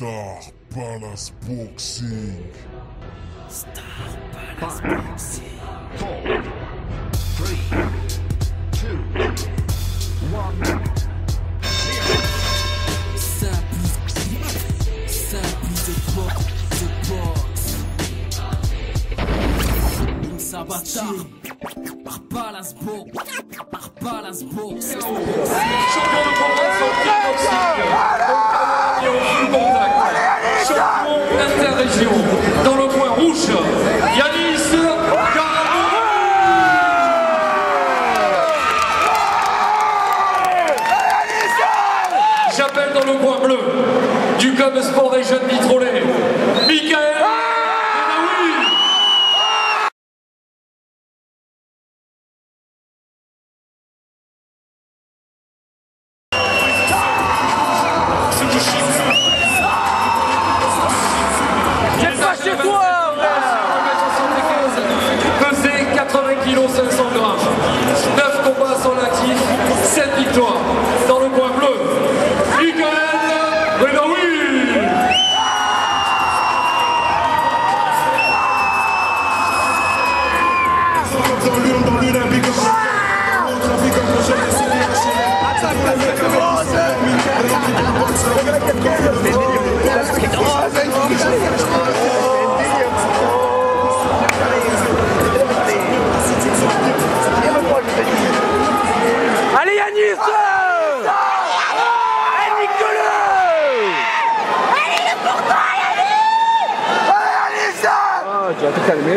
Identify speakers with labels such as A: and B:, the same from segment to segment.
A: Star Palace Boxing.
B: Star Palace Boxing.
C: Four, three, two, one.
B: Ça plus, ça plus de boxe, de boxe. Par Palace Box, par Palace Box.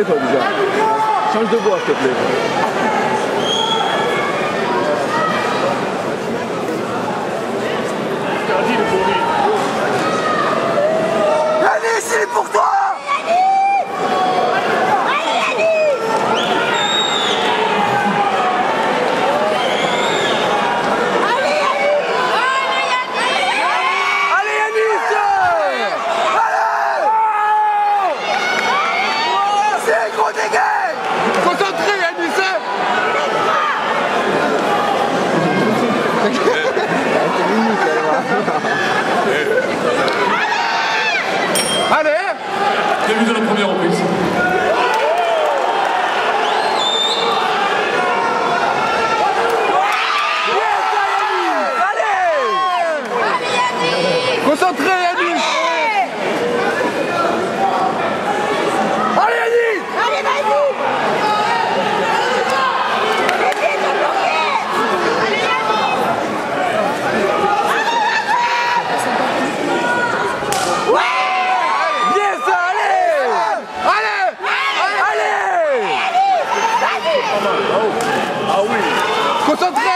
D: pas
E: déjà. Change de voix, s'il te plaît. Concentrez, Yannick! Allez!
D: Bienvenue dans la première
E: roue ici. Concentrez! ¡Concentré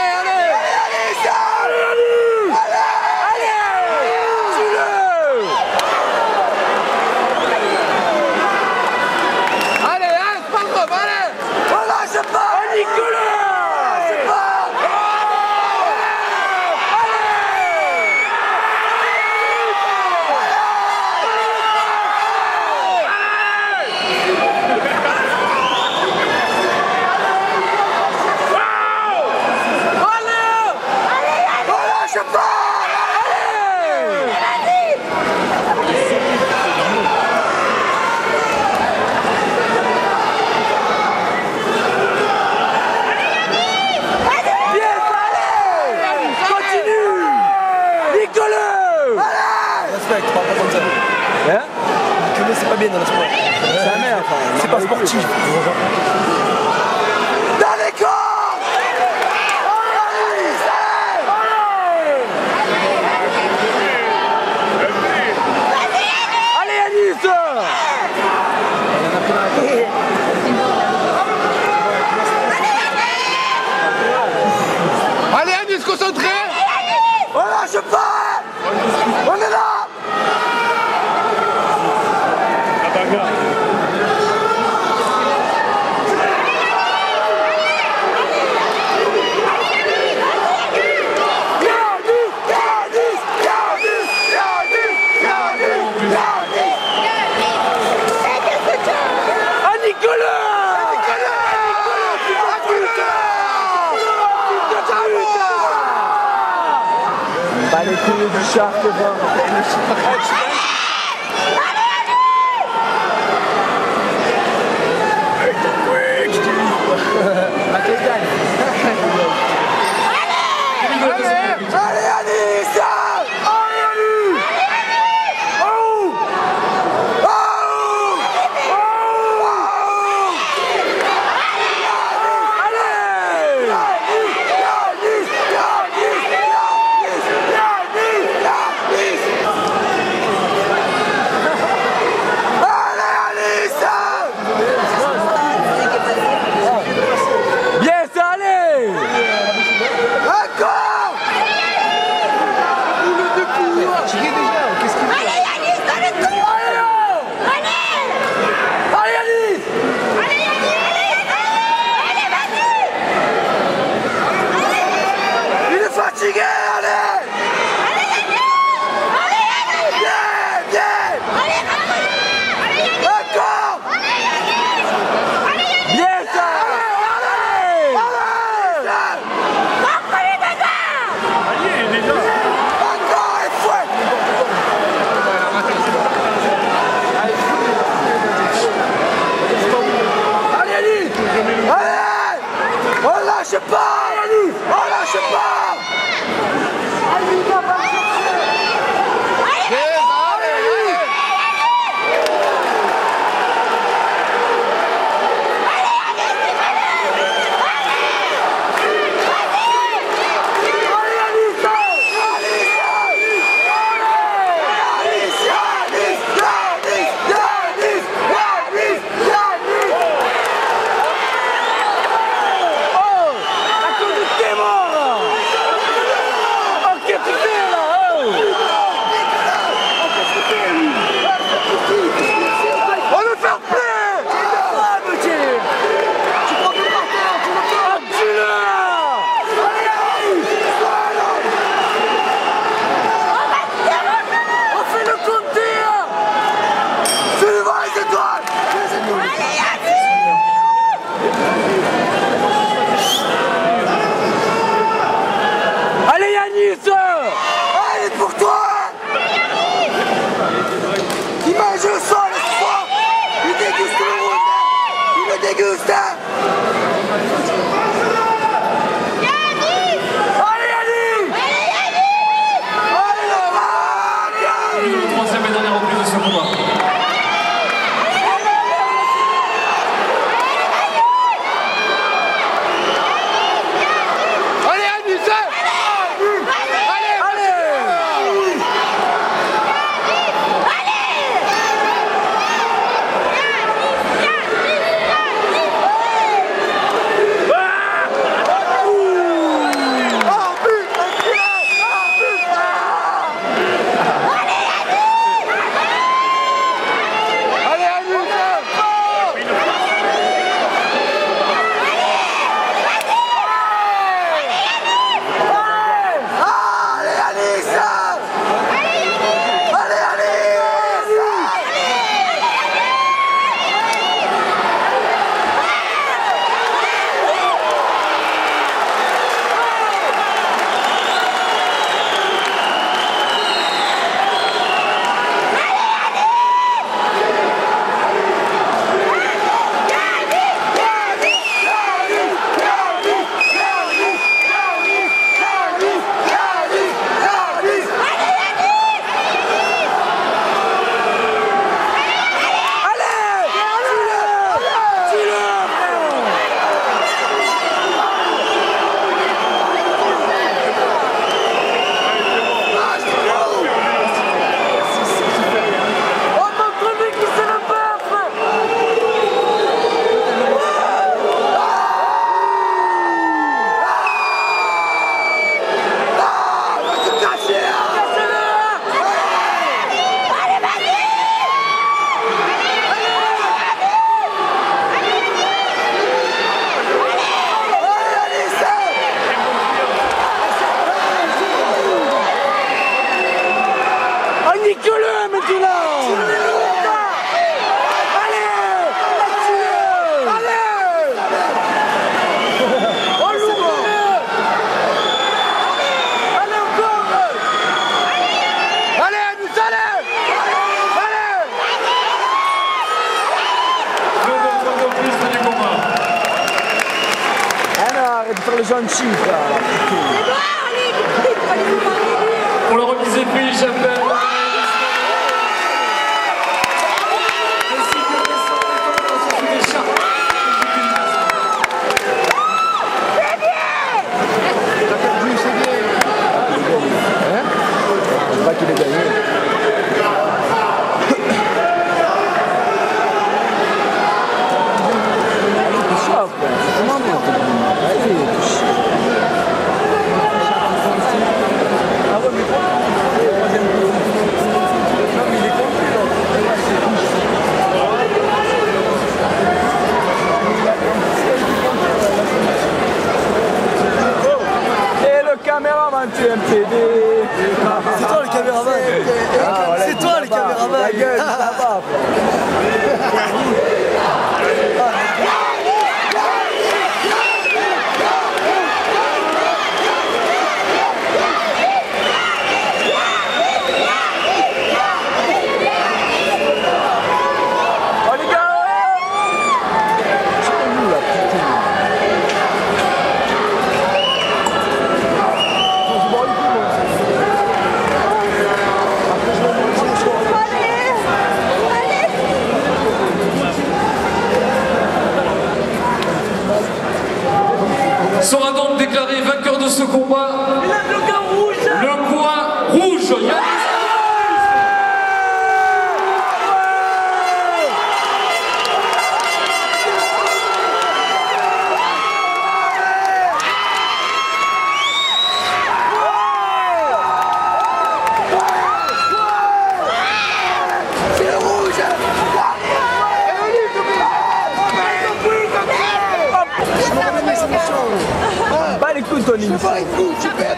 F: dans le sport.
E: C'est
F: pas sportif.
E: Dans les corps Allez Anis, concentrez troisième et dernière reprise de ce combat.
B: Alors, il faut le gentil.
E: On le
B: remisait, puis C'est
G: toi le caméraman. C'est toi le caméraman.
E: sera donc déclaré vainqueur de ce combat. Le poids rouge,
B: vai futebol.